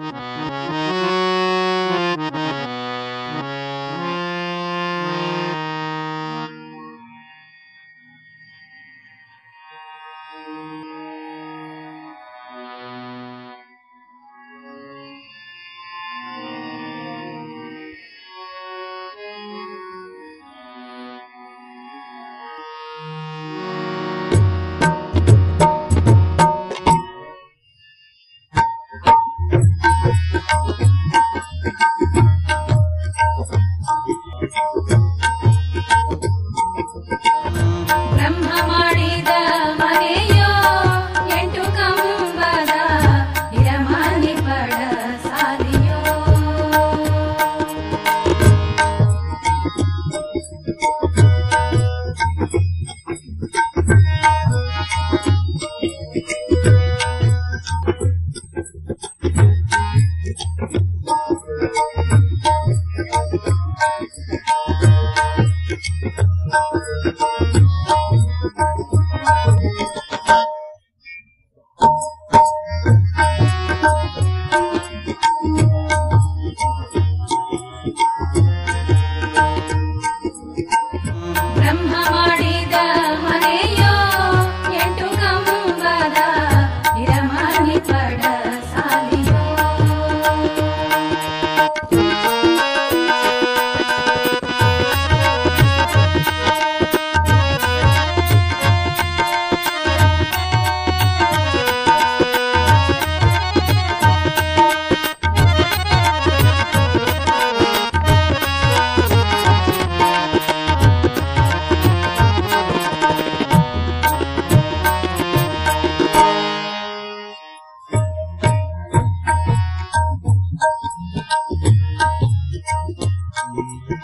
Música Thank you.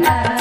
la la